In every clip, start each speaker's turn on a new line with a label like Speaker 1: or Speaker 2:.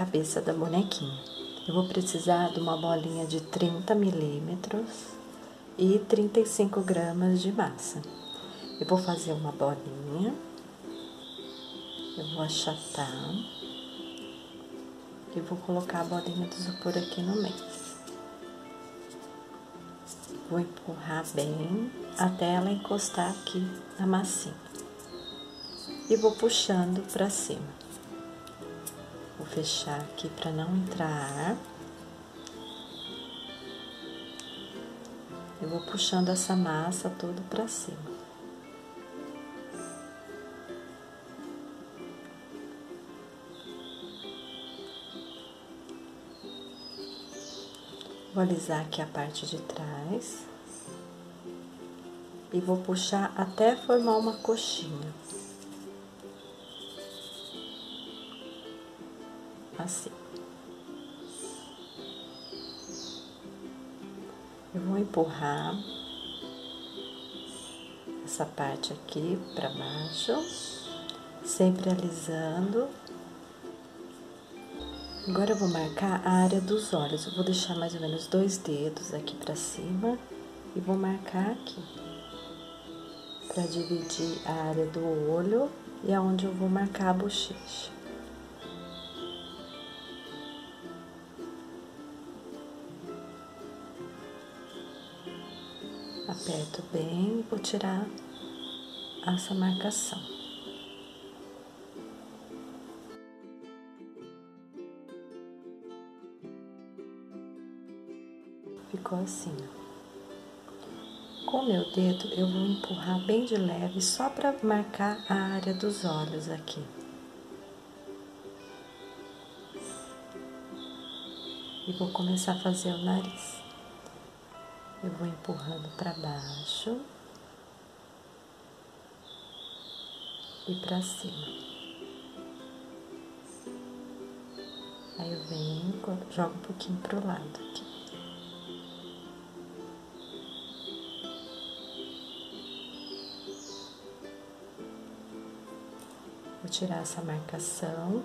Speaker 1: cabeça da bonequinha. Eu vou precisar de uma bolinha de 30 milímetros e 35 gramas de massa. Eu vou fazer uma bolinha, eu vou achatar e vou colocar a bolinha de isopor aqui no meio. Vou empurrar bem até ela encostar aqui na massinha. E vou puxando para cima. Fechar aqui para não entrar ar. Eu vou puxando essa massa toda para cima. Vou alisar aqui a parte de trás. E vou puxar até formar uma coxinha. Assim. Eu vou empurrar essa parte aqui para baixo, sempre alisando. Agora eu vou marcar a área dos olhos. Eu vou deixar mais ou menos dois dedos aqui para cima e vou marcar aqui para dividir a área do olho e aonde eu vou marcar a bochecha. Aperto bem e vou tirar essa marcação. Ficou assim, Com o meu dedo, eu vou empurrar bem de leve, só para marcar a área dos olhos aqui. E vou começar a fazer o nariz. Eu vou empurrando para baixo e para cima. Aí eu venho, jogo um pouquinho pro lado aqui. Vou tirar essa marcação.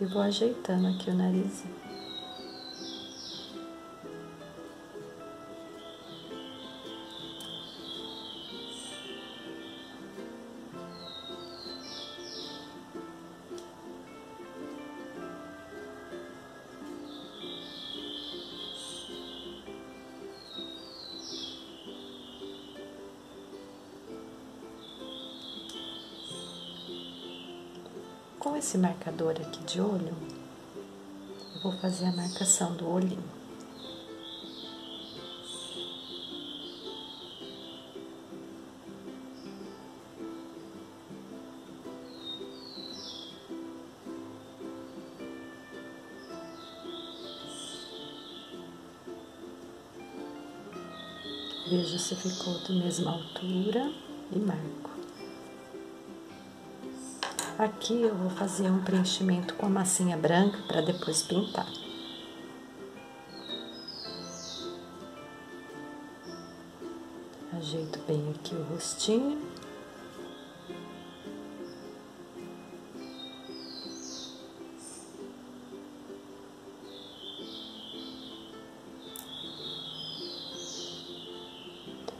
Speaker 1: E vou ajeitando aqui o narizinho. Esse marcador aqui de olho, eu vou fazer a marcação do olhinho. Veja se ficou da mesma altura e marco. Aqui eu vou fazer um preenchimento com a massinha branca para depois pintar. Ajeito bem aqui o rostinho.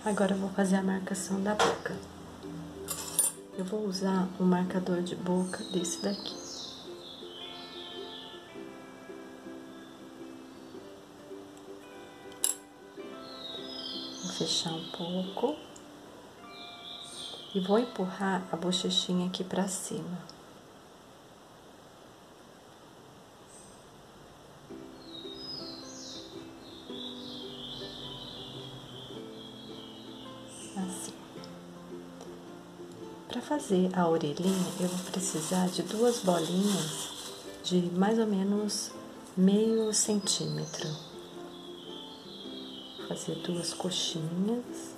Speaker 1: Agora eu vou fazer a marcação da boca. Eu vou usar um marcador de boca desse daqui. Vou fechar um pouco. E vou empurrar a bochechinha aqui pra cima. Fazer a orelhinha, eu vou precisar de duas bolinhas de mais ou menos meio centímetro. Vou fazer duas coxinhas.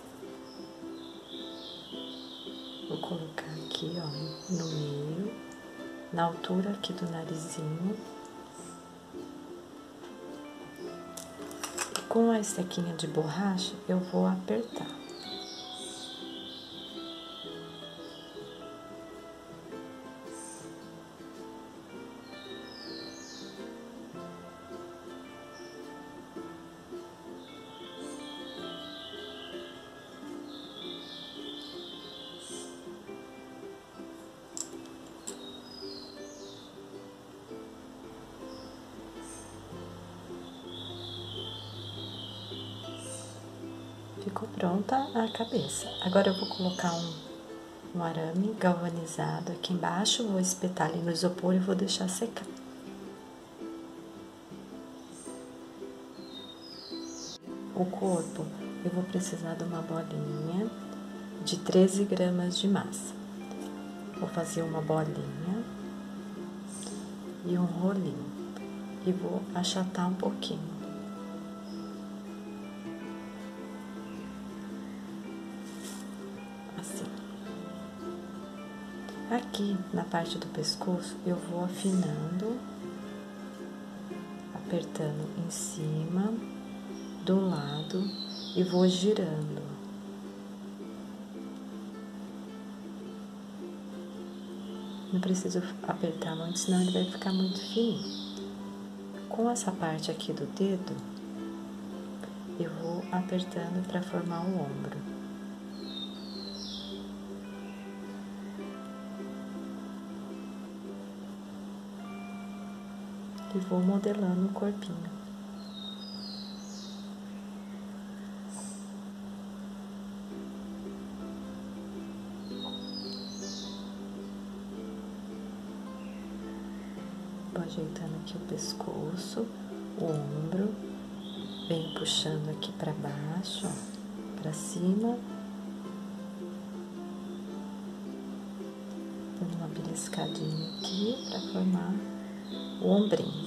Speaker 1: Vou colocar aqui, ó, no meio, na altura aqui do narizinho. E com a estequinha de borracha, eu vou apertar. Ficou pronta a cabeça. Agora eu vou colocar um, um arame galvanizado aqui embaixo, vou espetar ali no isopor e vou deixar secar. O corpo, eu vou precisar de uma bolinha de 13 gramas de massa. Vou fazer uma bolinha e um rolinho. E vou achatar um pouquinho. Aqui na parte do pescoço eu vou afinando, apertando em cima, do lado e vou girando. Não preciso apertar muito, senão ele vai ficar muito fininho. Com essa parte aqui do dedo, eu vou apertando para formar o ombro. E vou modelando o corpinho. Vou ajeitando aqui o pescoço, o ombro, venho puxando aqui para baixo, para cima, dando uma beliscadinha aqui para formar o ombrinho.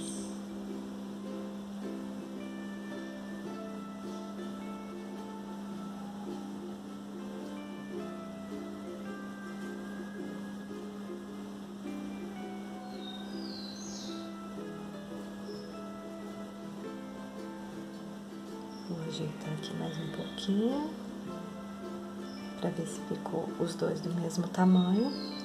Speaker 1: Vou ajeitar aqui mais um pouquinho para ver se ficou os dois do mesmo tamanho.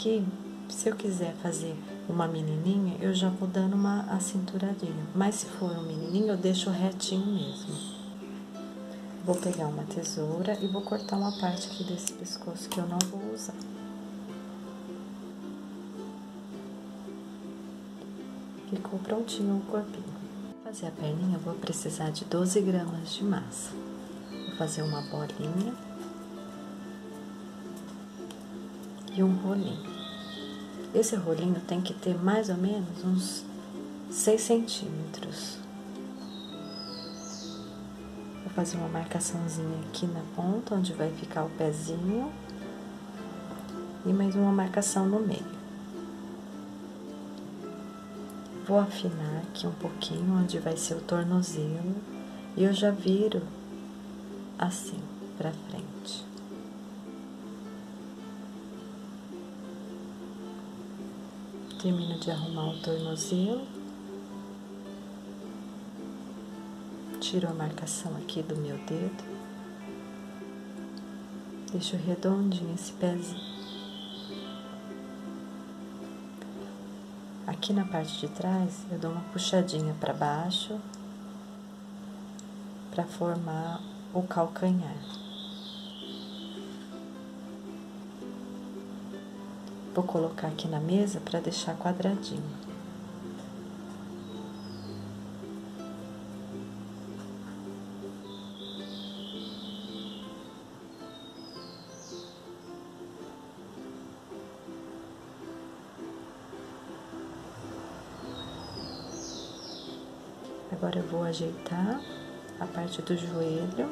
Speaker 1: Se eu quiser fazer uma menininha, eu já vou dando uma a cinturadinha. Mas se for um menininho, eu deixo retinho mesmo. Vou pegar uma tesoura e vou cortar uma parte aqui desse pescoço que eu não vou usar. Ficou prontinho o corpinho. Para fazer a perninha, eu vou precisar de 12 gramas de massa. Vou fazer uma bolinha e um rolinho. Esse rolinho tem que ter mais ou menos uns 6 centímetros. Vou fazer uma marcaçãozinha aqui na ponta, onde vai ficar o pezinho. E mais uma marcação no meio. Vou afinar aqui um pouquinho, onde vai ser o tornozelo. E eu já viro assim, pra frente. Termino de arrumar o tornozelo. Tiro a marcação aqui do meu dedo. Deixo redondinho esse pezinho. Aqui na parte de trás, eu dou uma puxadinha para baixo para formar o calcanhar. Vou colocar aqui na mesa para deixar quadradinho. Agora eu vou ajeitar a parte do joelho.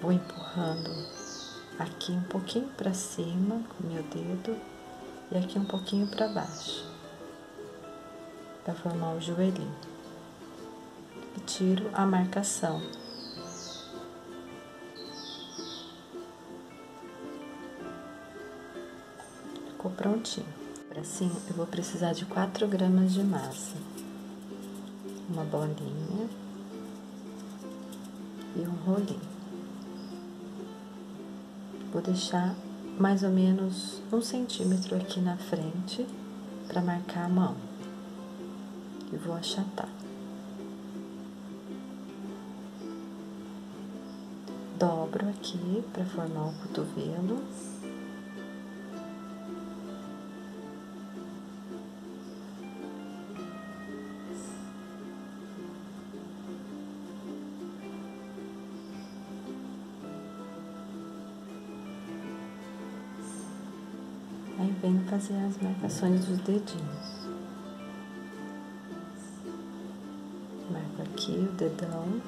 Speaker 1: Vou empurrando aqui um pouquinho para cima com meu dedo e aqui um pouquinho para baixo, para formar o joelhinho. E tiro a marcação. Ficou prontinho. Para assim, eu vou precisar de 4 gramas de massa, uma bolinha e um rolinho. Vou deixar mais ou menos um centímetro aqui na frente para marcar a mão e vou achatar. Dobro aqui para formar o cotovelo. Venho fazer as marcações dos dedinhos. Marco aqui o dedão.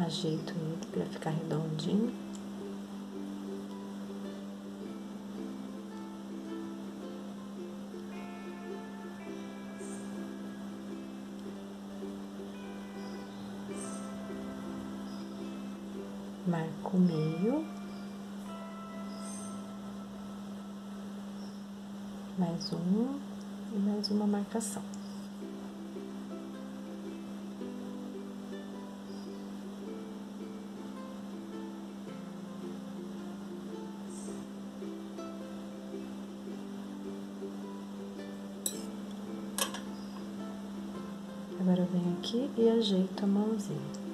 Speaker 1: Ajeito ele para ficar redondinho. Marco o meio, mais um e mais uma marcação. Agora eu venho aqui e ajeito a mãozinha.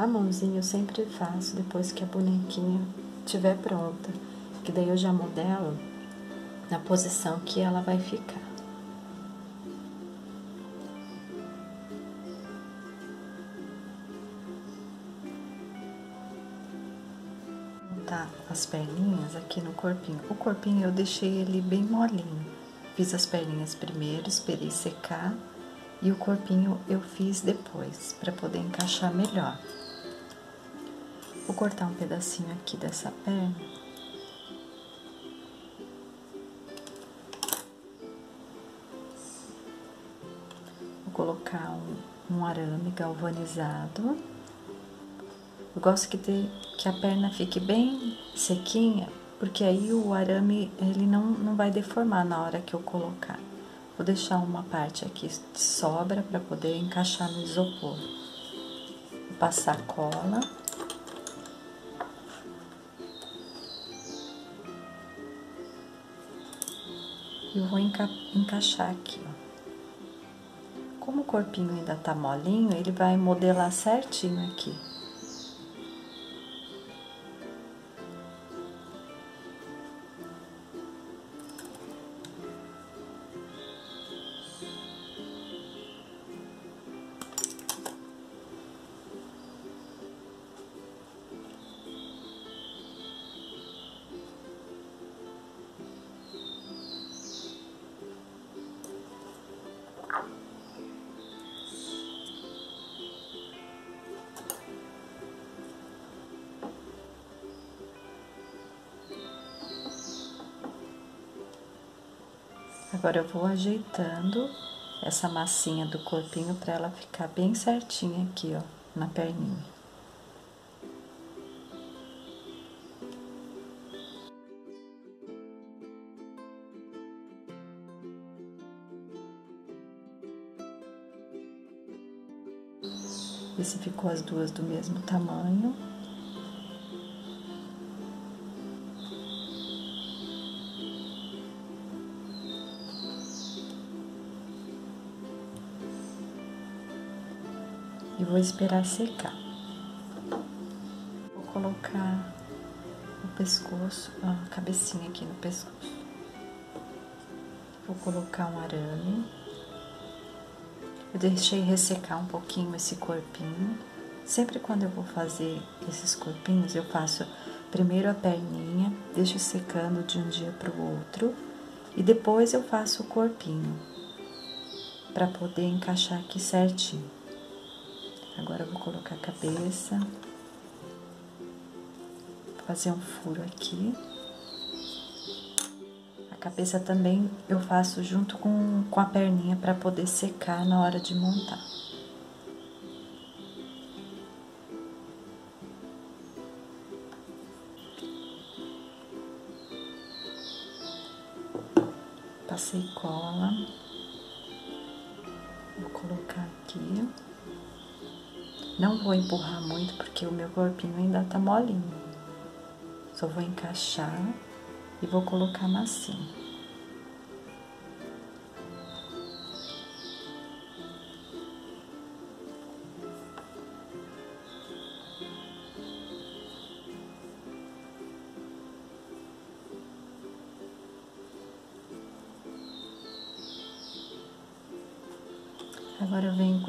Speaker 1: A mãozinha eu sempre faço depois que a bonequinha estiver pronta, que daí eu já modelo na posição que ela vai ficar. Montar as perninhas aqui no corpinho. O corpinho eu deixei ele bem molinho. Fiz as perninhas primeiro, esperei secar e o corpinho eu fiz depois, para poder encaixar melhor. Vou cortar um pedacinho aqui dessa perna. Vou colocar um, um arame galvanizado. Eu gosto que, que a perna fique bem sequinha, porque aí o arame ele não, não vai deformar na hora que eu colocar. Vou deixar uma parte aqui de sobra para poder encaixar no isopor. Vou passar cola. E eu vou enca encaixar aqui, ó. Como o corpinho ainda tá molinho, ele vai modelar certinho aqui. Agora eu vou ajeitando essa massinha do corpinho para ela ficar bem certinha aqui, ó, na perninha. Ver se ficou as duas do mesmo tamanho. Esperar secar. Vou colocar o pescoço, a cabecinha aqui no pescoço. Vou colocar um arame. Eu deixei ressecar um pouquinho esse corpinho. Sempre quando eu vou fazer esses corpinhos, eu faço primeiro a perninha, deixo secando de um dia para o outro e depois eu faço o corpinho para poder encaixar aqui certinho. Agora vou colocar a cabeça, fazer um furo aqui, a cabeça também eu faço junto com, com a perninha para poder secar na hora de montar. Passei cola. Vou colocar aqui. Não vou empurrar muito porque o meu corpinho ainda tá molinho. Só vou encaixar e vou colocar massinha.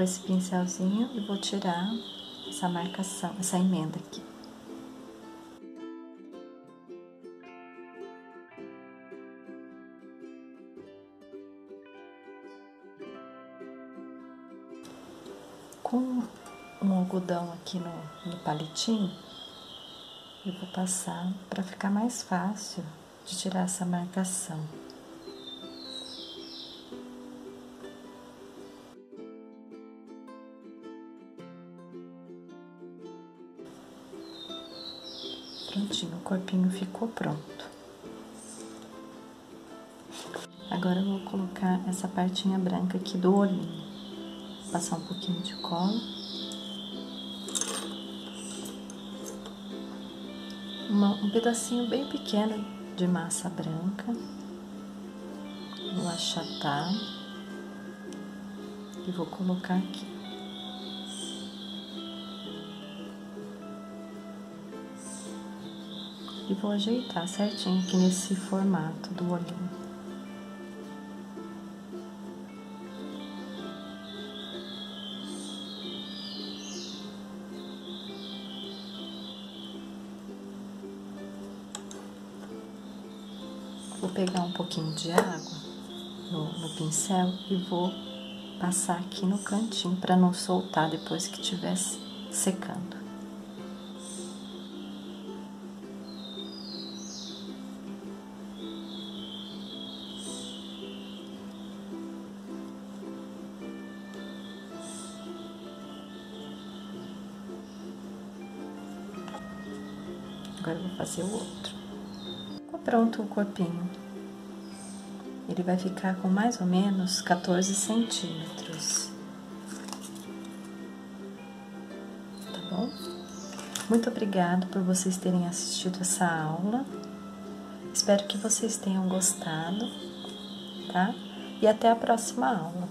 Speaker 1: Com esse pincelzinho e vou tirar essa marcação, essa emenda aqui. Com um algodão aqui no, no palitinho, eu vou passar para ficar mais fácil de tirar essa marcação. Prontinho, o corpinho ficou pronto. Agora eu vou colocar essa partinha branca aqui do olhinho. Passar um pouquinho de cola. Uma, um pedacinho bem pequeno de massa branca. Vou achatar. E vou colocar aqui. E vou ajeitar certinho aqui nesse formato do olhinho. Vou pegar um pouquinho de água no, no pincel e vou passar aqui no cantinho para não soltar depois que estiver secando. Agora vou fazer o outro. Ficou pronto o corpinho. Ele vai ficar com mais ou menos 14 centímetros. Tá bom? Muito obrigado por vocês terem assistido essa aula. Espero que vocês tenham gostado, tá? E até a próxima aula.